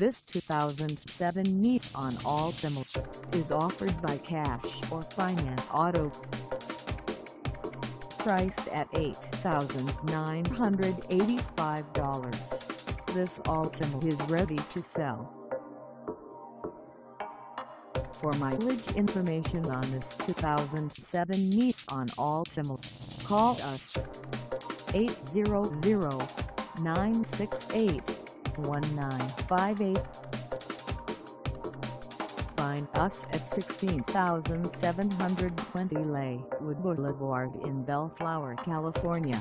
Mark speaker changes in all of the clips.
Speaker 1: This 2007 Nissan Altima is offered by Cash or Finance Auto. Priced at $8,985, this Altima is ready to sell. For mileage information on this 2007 Nissan Altima, call us 800-968-1958. Find us at 16720 Lakewood Boulevard in Bellflower, California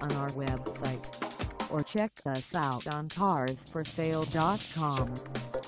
Speaker 1: on our website or check us out on carsforsale.com.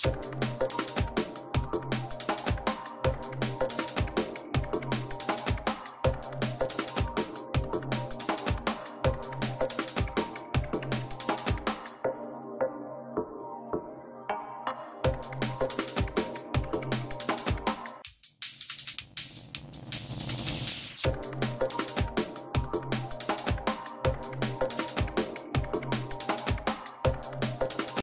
Speaker 2: Thank